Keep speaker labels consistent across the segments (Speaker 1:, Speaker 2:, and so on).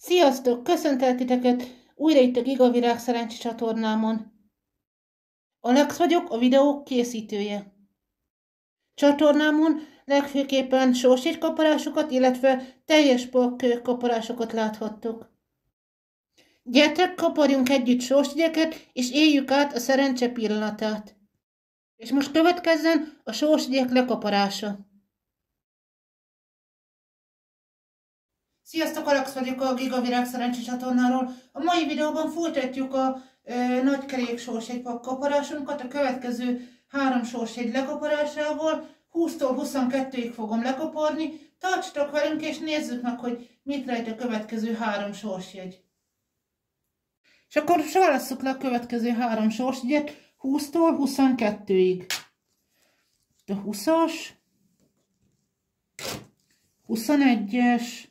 Speaker 1: Sziasztok! Köszöntel titeket újra itt a Gigavirág szerencsi csatornámon. Alex vagyok, a videók készítője. Csatornámon legfőképpen kaparásokat, illetve teljes pak kaparásokat láthattok. Gyertek, kaparjunk együtt sósügyeket, és éljük át a szerencse pillanatát. És most következzen a sósügyek lekaparása. Sziasztok, Alex vagyok a Gigavirág szerencsi csatornáról. A mai videóban folytatjuk a e, nagykerék sorsegypak kaparásunkat a következő három sorsegy lekaparásával. 20-tól 22-ig fogom lekaparni. Tartsatok velünk és nézzük meg, hogy mit rejt a következő három sorsjegy. És akkor válasszuk le a következő három sorsjegyet 20-tól 22-ig. A 20-as, 21-es,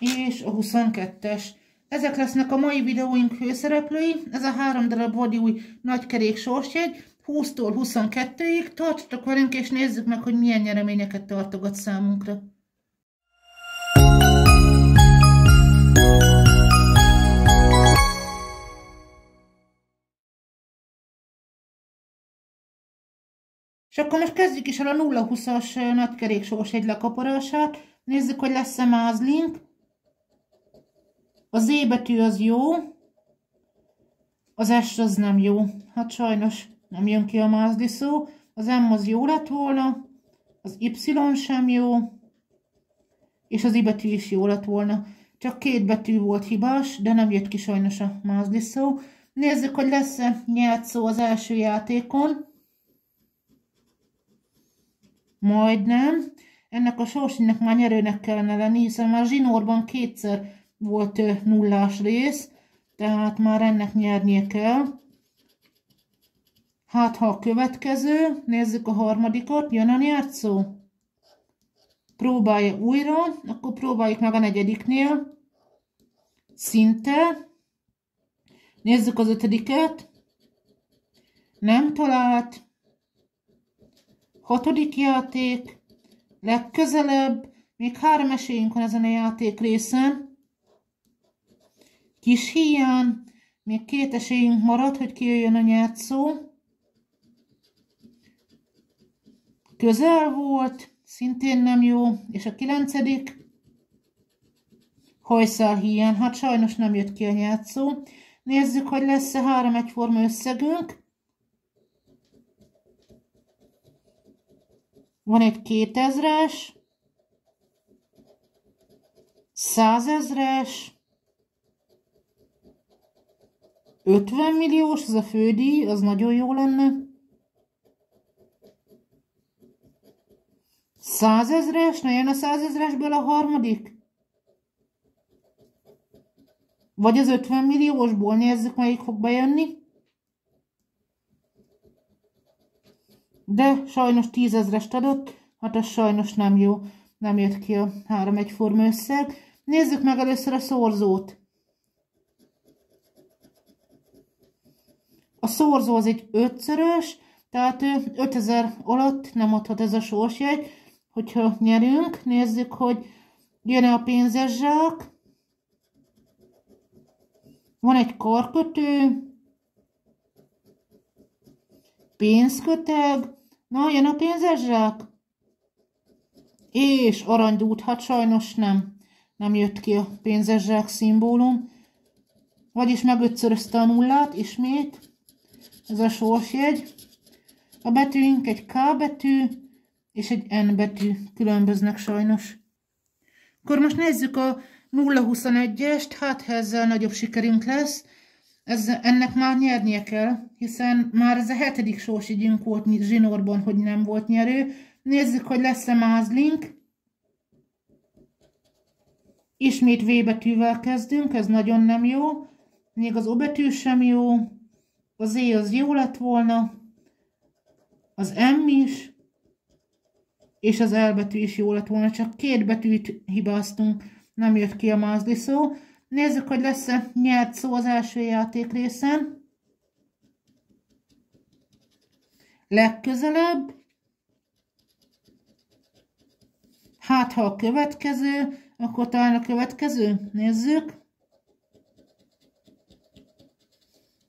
Speaker 1: és a 22-es. Ezek lesznek a mai videóink főszereplői, ez a három darab vadi új nagykerék sorsjegy, 20-tól 22-ig, tartsatok velünk és nézzük meg, hogy milyen nyereményeket tartogat számunkra. És akkor most kezdjük is el a 0-20-as nagykerék sorsegy lekaparását. Nézzük, hogy lesz-e mázlink. A Z betű az jó, az S az nem jó. Hát sajnos nem jön ki a mázdi szó. Az M az jó lett volna, az Y sem jó, és az I betű is jó lett volna. Csak két betű volt hibás, de nem jött ki sajnos a mázdi szó. Nézzük, hogy lesz-e nyert szó az első játékon. Majdnem. Ennek a sorsinak már nyerőnek kellene lenni, hiszen már zsinórban kétszer volt nullás rész, tehát már ennek nyernie kell. Hát ha a következő, nézzük a harmadikot, jön a nyert szó. Próbálja újra, akkor próbáljuk meg a negyediknél. Szinte. Nézzük az ötödiket. Nem talált. Hatodik játék. Legközelebb. Még három esélyünk van ezen a játék részen. Kis hiány, még két esélyünk marad, hogy kijöjjön a nyert szó. Közel volt, szintén nem jó, és a kilencedik, hajszál hiány, hát sajnos nem jött ki a nyert szó. Nézzük, hogy lesz-e három egyforma összegünk. Van egy kétezres, százezres, 50 milliós, az a fődíj, az nagyon jó lenne. 100 ezres, ne jön a 100 ezresből a harmadik? Vagy az 50 milliósból, nézzük melyik fog bejönni. De sajnos 10 ezrest adott, hát az sajnos nem jó. Nem jött ki a három egyforma összeg. Nézzük meg először a szorzót. A szorzó az egy ötszörös, tehát 5000 alatt nem adhat ez a sorsjegy. Hogyha nyerünk, nézzük, hogy jön-e a pénzes zsák. Van egy karkötő, pénzköteg, na jön a pénzes zsák. És aranydút, hát sajnos nem, nem jött ki a pénzes zsák szimbólum. Vagyis megötszörözte a nullát ismét ez a sorsjegy. A betűink egy K betű és egy N betű különböznek sajnos. Akkor most nézzük a 021-est, hát ha ezzel nagyobb sikerünk lesz. Ez, ennek már nyernie kell, hiszen már ez a hetedik sorsjegyünk volt zsinórban, hogy nem volt nyerő. Nézzük, hogy lesz-e mázlink. Ismét V betűvel kezdünk, ez nagyon nem jó. Még az O betű sem jó. Az E az jó lett volna, az M is, és az L betű is jó lett volna, csak két betűt hibáztunk, nem jött ki a mázli szó. Nézzük, hogy lesz-e nyert szó az első játék részen. Legközelebb. Hát, ha a következő, Akkor talán a következő. Nézzük.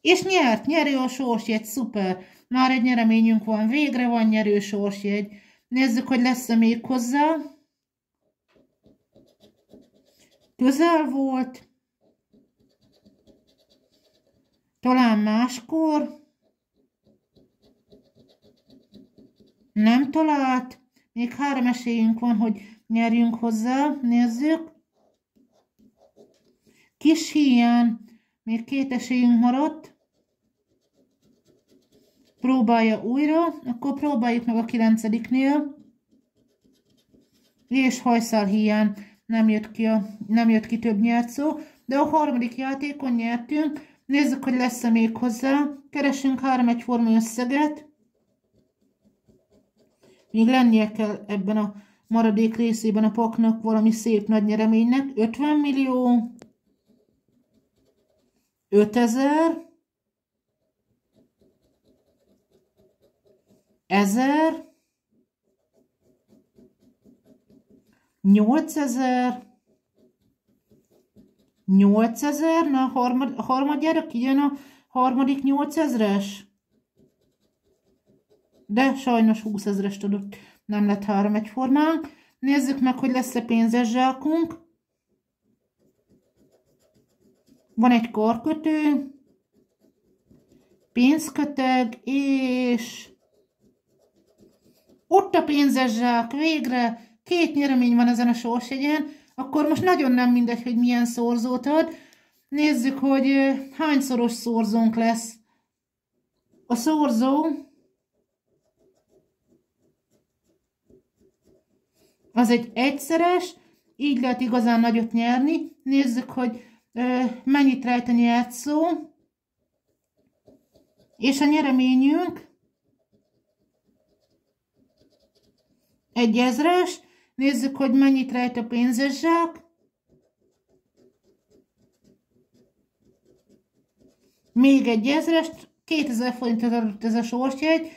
Speaker 1: És nyert, nyerő a sorsjegy, szuper. Már egy nyereményünk van, végre van nyerő sorsjegy. Nézzük, hogy lesz-e még hozzá. Közel volt. Talán máskor. Nem talált. Még három esélyünk van, hogy nyerjünk hozzá. Nézzük. Kis hiány. Még két esélyünk maradt. Próbálja újra, akkor próbáljuk meg a kilencediknél. És hajszál hiány nem jött ki, a, nem jött ki több nyert szó, de a harmadik játékon nyertünk. Nézzük, hogy lesz-e még hozzá. Keresünk három egyforma összeget. Még lennie kell ebben a maradék részében a paknak valami szép nagy nyereménynek. 50 millió, 5000, 1000, 8000, 8000, na a harmad, harmadjára kijön a harmadik 8000-es? De sajnos 20 ezerest adott, nem lett három egyformánk. Nézzük meg, hogy lesz-e pénzes zsákunk. Van egy karkötő, pénzköteg, és ott a pénzes zsák, végre két nyeremény van ezen a sorsjegyen, akkor most nagyon nem mindegy, hogy milyen szorzót ad. Nézzük, hogy hányszoros szorzónk lesz. A szorzó az egy egyszeres, így lehet igazán nagyot nyerni. Nézzük, hogy mennyit rejt a nyert szó. És a nyereményünk egy ezres. Nézzük, hogy mennyit rejt a pénzes zsák. Még egy ezres, 2000 forintot adott ez a sorsjegy.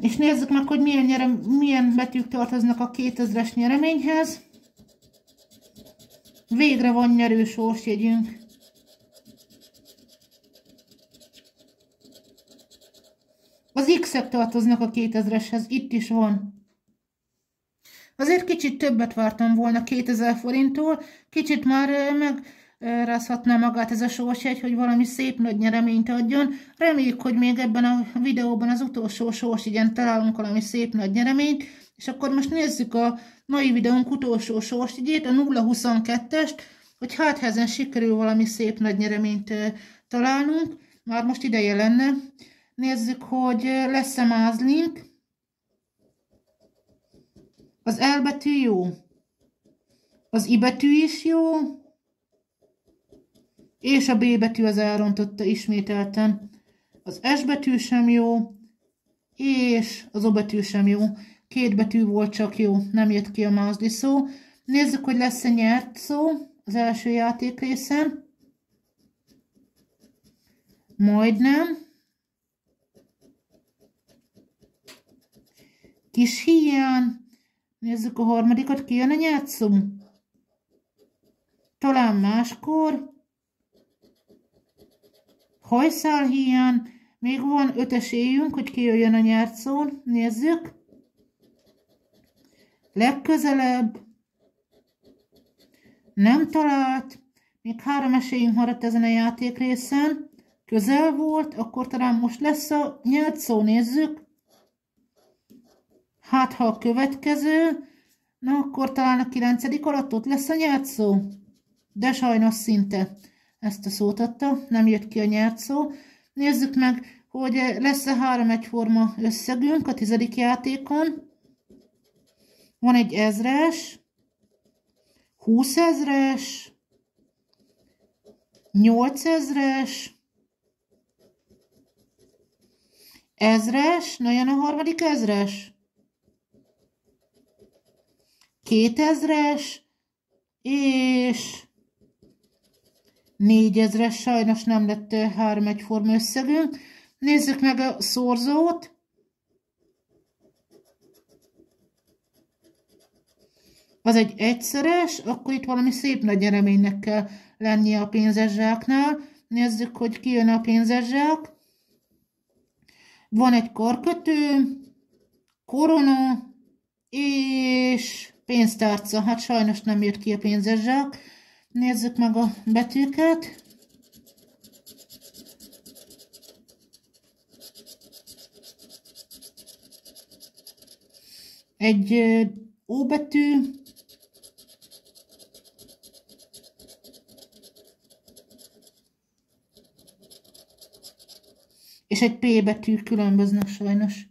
Speaker 1: És nézzük meg, hogy milyen, nyerem, milyen betűk tartoznak a 2000-es nyereményhez. Végre van nyerő sorsjegyünk. Az X-ek tartoznak a 2000-eshez, itt is van. Azért kicsit többet vártam volna 2000 forinttól, kicsit már megrázhatná magát ez a sorsjegy, hogy valami szép nagy nyereményt adjon. Reméljük, hogy még ebben a videóban az utolsó sorsjegyen találunk valami szép nagy nyereményt, és akkor most nézzük a mai videónk utolsó sorsjegyét, a 022-est, hogy hát ezen sikerül valami szép nagy nyereményt találnunk. Már most ideje lenne. Nézzük, hogy lesz-e mázlink. Az L betű jó. Az I betű is jó. És a B betű az elrontotta ismételten. Az S betű sem jó. És az O betű sem jó. Két betű volt csak jó, nem jött ki a mázli szó. Nézzük, hogy lesz-e nyert szó az első játék részen. Majdnem. Kis hiány. Nézzük a harmadikat, ki jön a nyert szó? Talán máskor. Hajszál hiány. Még van öt esélyünk, hogy kijöjjön a nyert szó. Nézzük legközelebb, nem talált, még három esélyünk maradt ezen a játék részen, közel volt, akkor talán most lesz a nyert szó, nézzük. Hát, ha a következő, na akkor talán a kilencedik alatt ott lesz a nyert szó. De sajnos szinte ezt a szót adta, nem jött ki a nyert szó. Nézzük meg, hogy lesz-e három egyforma összegünk a tizedik játékon. Van egy ezres, húszezres, nyolcezres, ezres, na jön a harmadik ezres, kétezres, és négyezres, sajnos nem lett három egyforma összegünk. Nézzük meg a szorzót. Az egy egyszeres, akkor itt valami szép nagy nyereménynek kell lennie a pénzes. Nézzük, hogy kijön a pénzes. Van egy karkötő, korona és pénztárca. Hát sajnos nem jött ki a pénzes. Nézzük meg a betűket. Egy ó betű, és egy P betű különböznek sajnos.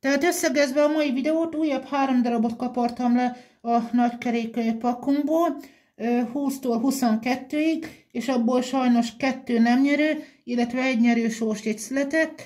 Speaker 1: Tehát összegezve a mai videót, újabb három darabot kapartam le a nagykerék pakunkból, 20-tól 22-ig, és abból sajnos kettő nem nyerő, illetve egy nyerő sorsjegy született,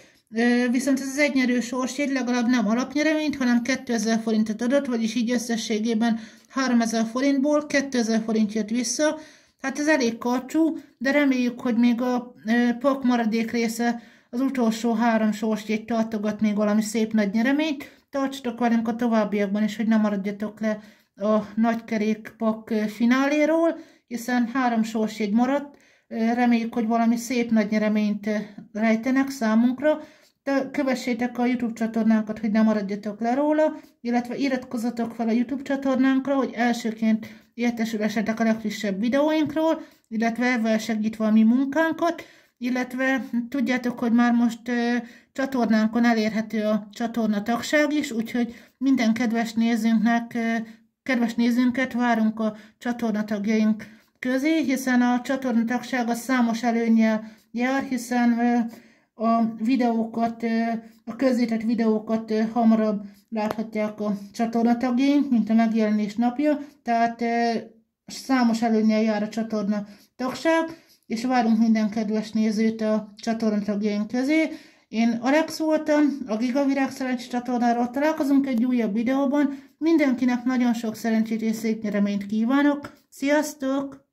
Speaker 1: viszont ez az egy nyerő sorsjegy legalább nem alapnyereményt, hanem 2000 forintot adott, vagyis így összességében 3000 forintból 2000 forint jött vissza. Hát ez elég karcsú, de reméljük, hogy még a pak maradék része az utolsó három sorsjét tartogat még valami szép nagy nyereményt. Tartsatok velünk a továbbiakban is, hogy nem maradjatok le a nagykerék pak fináléról, hiszen három sorsjegy maradt. Reméljük, hogy valami szép nagy nyereményt rejtenek számunkra. De kövessétek a YouTube csatornánkat, hogy ne maradjatok le róla, illetve iratkozzatok fel a YouTube csatornánkra, hogy elsőként értesülessetek a legfrissebb videóinkról, illetve ezzel segítve a mi munkánkat, illetve tudjátok, hogy már most ö, csatornánkon elérhető a csatorna tagság is, úgyhogy minden kedves nézőnknek, ö, kedves nézőnket várunk a csatorna tagjaink közé, hiszen a csatorna tagság a számos előnyel jár, hiszen a videókat, a közzétett videókat hamarabb láthatják a csatornatagjaink, mint a megjelenés napja, tehát számos előnyel jár a csatorna és várunk minden kedves nézőt a csatornatagjaink közé. Én Alex voltam, a Gigavirág Szerencsé csatornáról találkozunk egy újabb videóban. Mindenkinek nagyon sok szerencsét és szép nyereményt kívánok. Sziasztok!